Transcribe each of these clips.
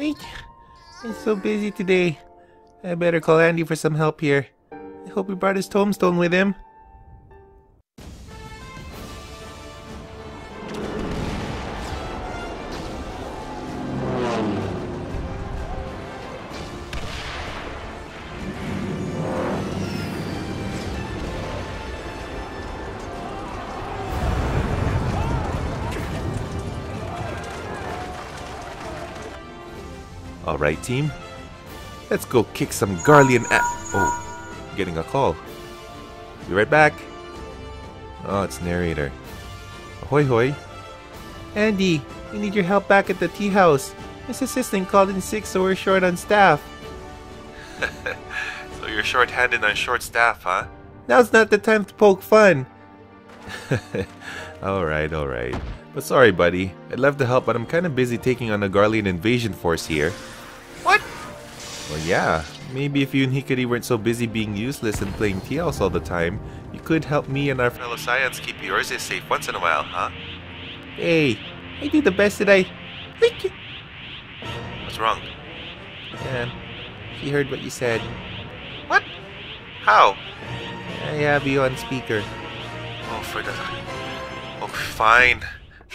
Hey, I'm so busy today. I better call Andy for some help here. I hope he brought his tombstone with him. Alright, team. Let's go kick some Garlean a- Oh, getting a call. Be right back. Oh, it's narrator. Ahoy hoy. Andy, we need your help back at the tea house. His assistant called in sick, so we're short on staff. so you're short-handed on short staff, huh? Now's not the time to poke fun. alright, alright. But sorry, buddy. I'd love to help, but I'm kind of busy taking on a Garlean invasion force here. Well, yeah. Maybe if you and Hikari weren't so busy being useless and playing TLs all the time, you could help me and our fellow Scions keep yours safe once in a while, huh? Hey, I did the best that I... Think. What's wrong? Man, he heard what you said. What? How? I have you on speaker. Oh, for the... Oh, fine.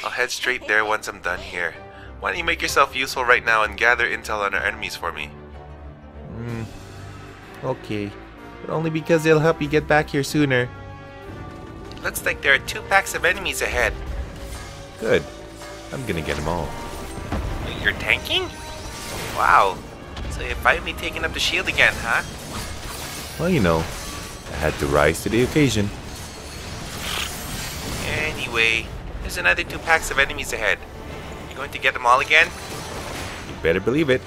I'll head straight there once I'm done here. Why don't you make yourself useful right now and gather intel on our enemies for me? Hmm. Okay. But only because they'll help you get back here sooner. Looks like there are two packs of enemies ahead. Good. I'm gonna get them all. You're tanking? Wow. So you're finally taking up the shield again, huh? Well, you know, I had to rise to the occasion. Anyway, there's another two packs of enemies ahead. You going to get them all again? You better believe it.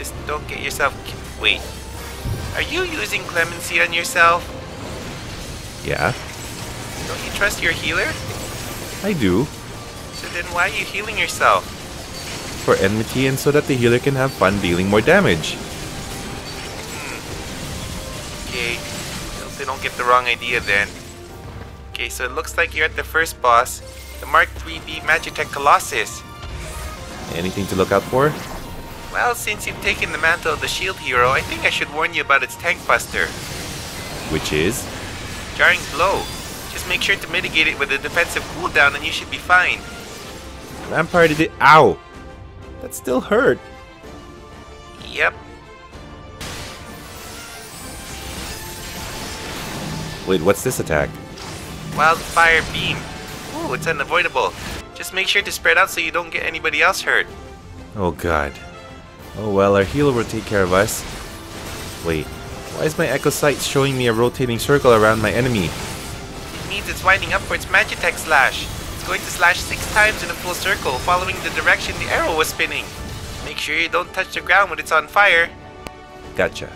Just don't get yourself... Wait. Are you using clemency on yourself? Yeah, Don't you trust your healer? I do. So then why are you healing yourself? For enmity and so that the healer can have fun dealing more damage. Hmm. Okay. Hope they don't get the wrong idea then. Okay, so it looks like you're at the first boss, the Mark 3B Magitech Colossus. Anything to look out for? Well, since you've taken the mantle of the shield hero, I think I should warn you about its tank buster. Which is? Jarring blow. Just make sure to mitigate it with a defensive cooldown and you should be fine. Vampire did it. Ow! That still hurt. Yep. Wait, what's this attack? Wildfire beam. Ooh, it's unavoidable. Just make sure to spread out so you don't get anybody else hurt. Oh god. Oh well, our healer will take care of us. Wait, why is my echo sight showing me a rotating circle around my enemy? It means it's winding up for its Magitech slash. It's going to slash six times in a full circle, following the direction the arrow was spinning. Make sure you don't touch the ground when it's on fire. Gotcha.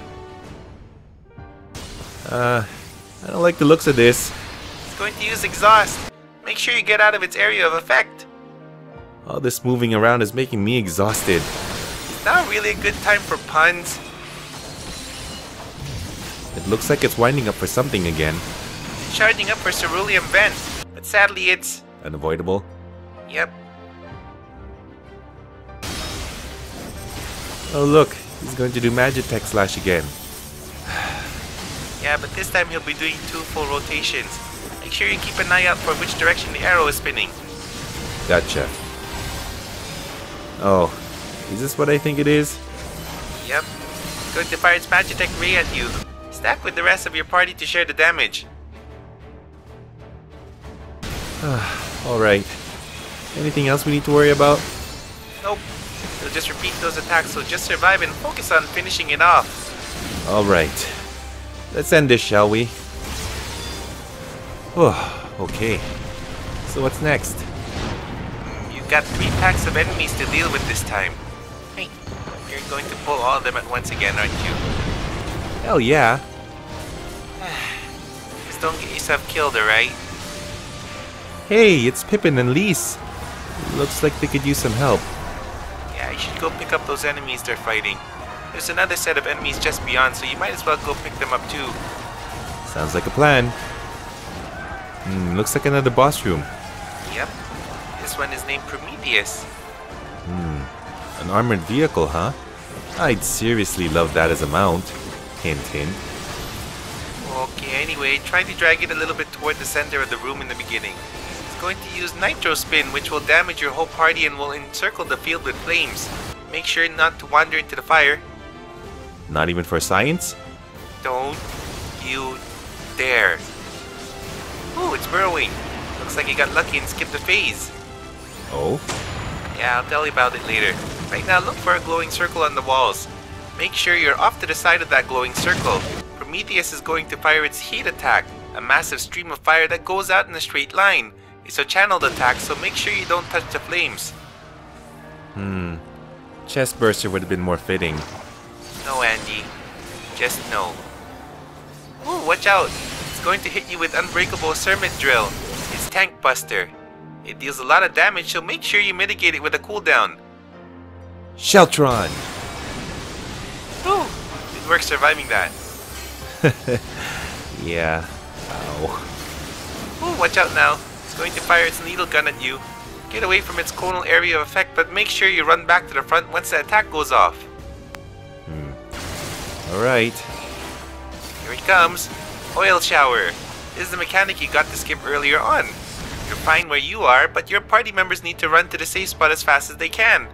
Uh, I don't like the looks of this. It's going to use exhaust. Make sure you get out of its area of effect. All this moving around is making me exhausted. Not really a good time for puns. It looks like it's winding up for something again. It's charging up for Ceruleum Vent, but sadly it's... Unavoidable. Yep, Oh look, he's going to do Magitech Slash again. yeah, but this time he'll be doing two full rotations. Make sure you keep an eye out for which direction the arrow is spinning. Gotcha. Oh, is this what I think it is? Yep. It's going to fire its Magitech Ray at you. Stack with the rest of your party to share the damage. Alright. Anything else we need to worry about? Nope. You'll just repeat those attacks, so just survive and focus on finishing it off. Alright. Let's end this, shall we? Oh, okay. So what's next? You've got three packs of enemies to deal with this time. You're going to pull all of them at once again, aren't you? Hell yeah. Just don't get yourself killed, alright? Hey, it's Pipin and Lyse. Looks like they could use some help. Yeah, you should go pick up those enemies they're fighting. There's another set of enemies just beyond, so you might as well go pick them up too. Sounds like a plan. Hmm, looks like another boss room. Yep. This one is named Prometheus. An armored vehicle, huh? I'd seriously love that as a mount. Hint, hint. Okay, anyway, try to drag it a little bit toward the center of the room in the beginning. It's going to use Nitro Spin, which will damage your whole party and will encircle the field with flames. Make sure not to wander into the fire. Not even for science? Don't you dare. Oh, it's burrowing. Looks like he got lucky and skipped a phase. Oh? Yeah, I'll tell you about it later. Right now, look for a glowing circle on the walls. Make sure you're off to the side of that glowing circle. Prometheus is going to fire its heat attack, a massive stream of fire that goes out in a straight line. It's a channeled attack, so make sure you don't touch the flames. Hmm. Chest burster would have been more fitting. No, Andy. Just no. Ooh, watch out! It's going to hit you with Unbreakable Cermet Drill. It's Tank Buster. It deals a lot of damage, so make sure you mitigate it with a cooldown. Sheltron! Ooh, good work surviving that. Yeah. Ow. Ooh, watch out now. It's going to fire its needle gun at you. Get away from its conal area of effect, but make sure you run back to the front once the attack goes off. Hmm. Alright. Here it comes. Oil shower. This is the mechanic you got to skip earlier on. You're fine where you are, but your party members need to run to the safe spot as fast as they can.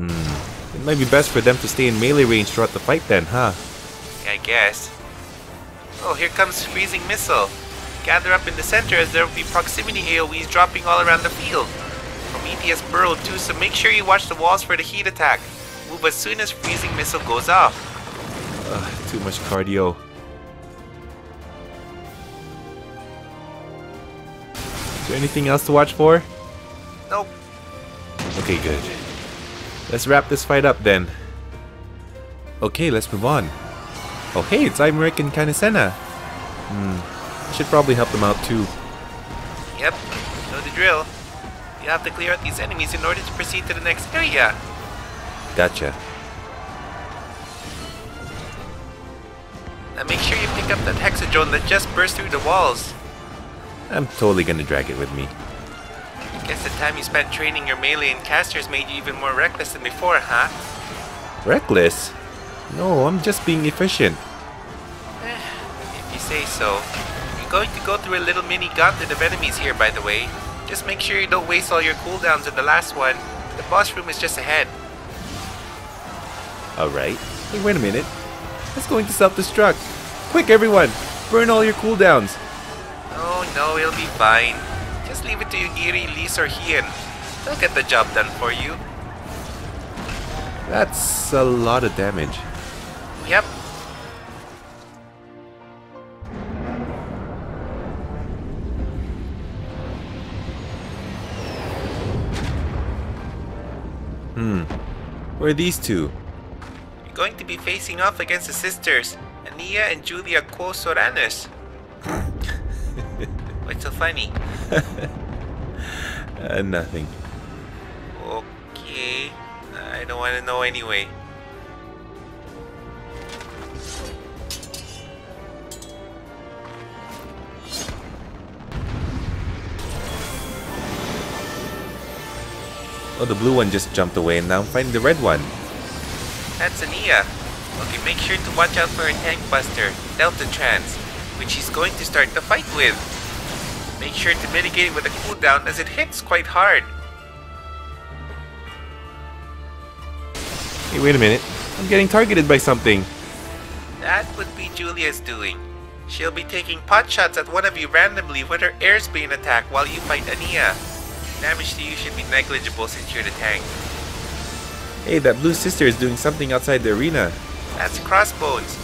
Hmm. It might be best for them to stay in melee range throughout the fight then, huh? I guess. Oh, here comes freezing missile. Gather up in the center as there will be proximity AoEs dropping all around the field. Prometheus burrowed too, so make sure you watch the walls for the heat attack. Move as soon as freezing missile goes off. Ugh, too much cardio. Is there anything else to watch for? Nope. Okay, good. Let's wrap this fight up then. Okay, let's move on. Oh hey, it's Aymeric and Kan-E-Senna. Hmm, I should probably help them out too. Yep, know the drill. You have to clear out these enemies in order to proceed to the next area. Gotcha. Now make sure you pick up that hexadrone that just burst through the walls. I'm totally gonna drag it with me. Guess the time you spent training your melee and casters made you even more reckless than before, huh? Reckless? No, I'm just being efficient. Eh, if you say so. You're going to go through a little mini gauntlet of enemies here, by the way. Just make sure you don't waste all your cooldowns in the last one. The boss room is just ahead. Alright. Hey, wait a minute. It's going to self-destruct. Quick, everyone! Burn all your cooldowns. Oh no, it'll be fine. Just leave it to Yugiri, Lyse, or Hien. They'll get the job done for you. That's a lot of damage. Yep. Hmm. Where are these two? You're going to be facing off against the sisters, Annia and Julia Quo Soranus. What's so funny? Uh, nothing. Okay. I don't want to know anyway. Oh, the blue one just jumped away and now I'm fighting the red one. That's Annia. Okay, make sure to watch out for her tank buster, Delta Trance, which she's going to start the fight with. Make sure to mitigate it with a cooldown as it hits quite hard. Hey, wait a minute. I'm getting targeted by something. That would be Julia's doing. She'll be taking pot shots at one of you randomly with her Heirsbane attack while you fight Annia. Damage to you should be negligible since you're the tank. Hey, that blue sister is doing something outside the arena. That's Crossbones.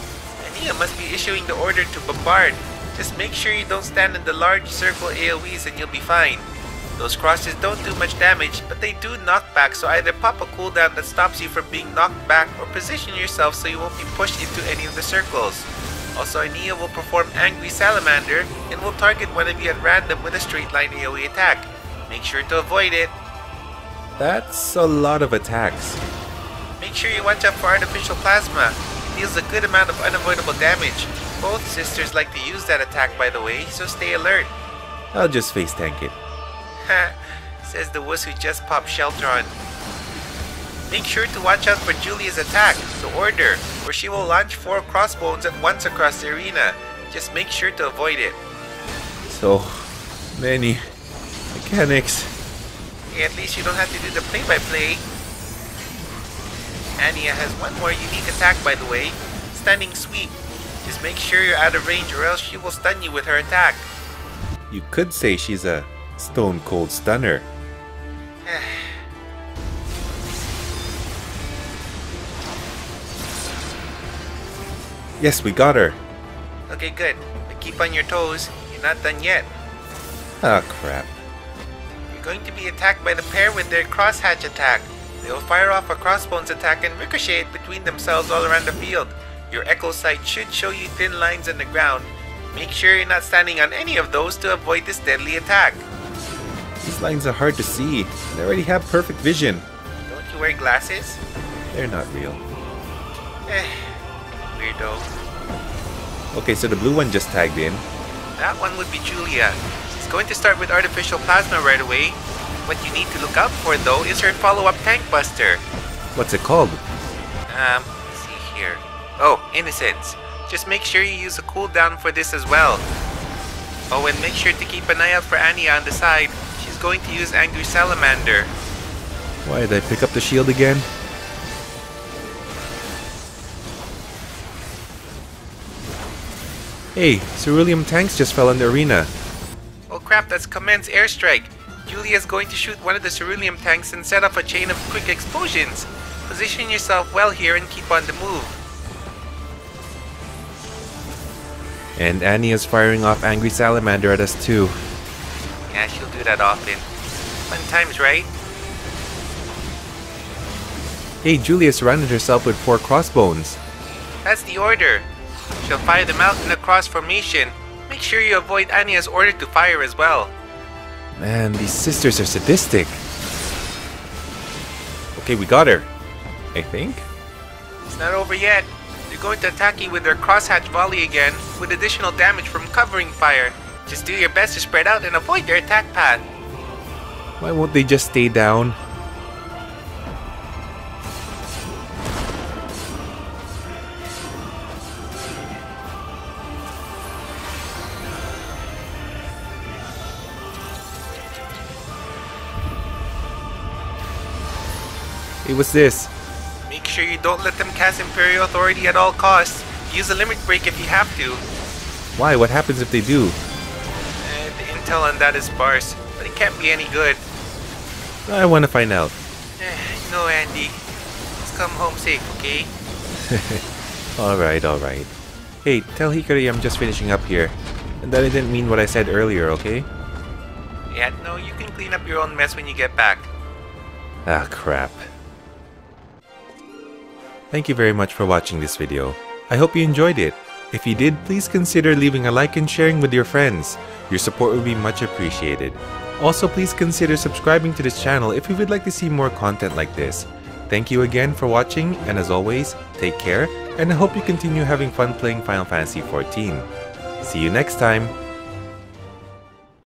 Annia must be issuing the order to bombard. Just make sure you don't stand in the large circle AoEs and you'll be fine. Those crosses don't do much damage, but they do knock back, so either pop a cooldown that stops you from being knocked back or position yourself so you won't be pushed into any of the circles. Also, Annia will perform Angry Salamander and will target one of you at random with a straight line AoE attack. Make sure to avoid it. That's a lot of attacks. Make sure you watch out for Artificial Plasma. It deals a good amount of unavoidable damage. Both sisters like to use that attack by the way, so stay alert. I'll just face tank it. Ha! Says the wuss who just popped Sheltron. Make sure to watch out for Julia's attack, the Order, where she will launch four crossbones at once across the arena. Just make sure to avoid it. So many mechanics. Hey, at least you don't have to do the play-by-play. Annia has one more unique attack by the way, Stunning Sweep. Just make sure you're out of range or else she will stun you with her attack. You could say she's a stone cold stunner. yes, we got her. Okay, good. But keep on your toes. You're not done yet. Ah, crap. You're going to be attacked by the pair with their crosshatch attack. They will fire off a crossbones attack and ricochet it between themselves all around the field. Your echo sight should show you thin lines on the ground. Make sure you're not standing on any of those to avoid this deadly attack. These lines are hard to see. They already have perfect vision. Don't you wear glasses? They're not real. Eh, weirdo. Okay, so the blue one just tagged in. That one would be Julia. She's going to start with artificial plasma right away. What you need to look out for though is her follow-up tank buster. What's it called? Um, let's see here. Oh, Innocence. Just make sure you use a cooldown for this as well. Oh, and make sure to keep an eye out for Annia on the side. She's going to use Angry Salamander. Why did I pick up the shield again? Hey, Ceruleum tanks just fell in the arena. Oh crap, that's Commence Air Strike. Julia's going to shoot one of the ceruleum tanks and set off a chain of quick explosions. Position yourself well here and keep on the move. And Annia is firing off Angry Salamander at us too. Yeah, she'll do that often. Fun times, right? Hey, Julia surrounded herself with four crossbones. That's the order. She'll fire them out in a cross formation. Make sure you avoid Annia's order to fire as well. Man, these sisters are sadistic. Okay, we got her. I think. It's not over yet. They're going to attack you with their crosshatch volley again, with additional damage from covering fire. Just do your best to spread out and avoid their attack path. Why won't they just stay down? It was this? Sure you don't let them cast Imperial Authority at all costs. Use a limit break if you have to. Why? What happens if they do? Eh, the intel on that is sparse, but it can't be any good. I want to find out. Eh, no, Andy. Just come home safe, okay? alright, alright. Hey, tell Hikari I'm just finishing up here. And that I didn't mean what I said earlier, okay? Yeah, no, you can clean up your own mess when you get back. Ah, crap. Thank you very much for watching this video. I hope you enjoyed it. If you did, please consider leaving a like and sharing with your friends. Your support would be much appreciated. Also, please consider subscribing to this channel if you would like to see more content like this. Thank you again for watching, and as always, take care, and I hope you continue having fun playing Final Fantasy XIV. See you next time!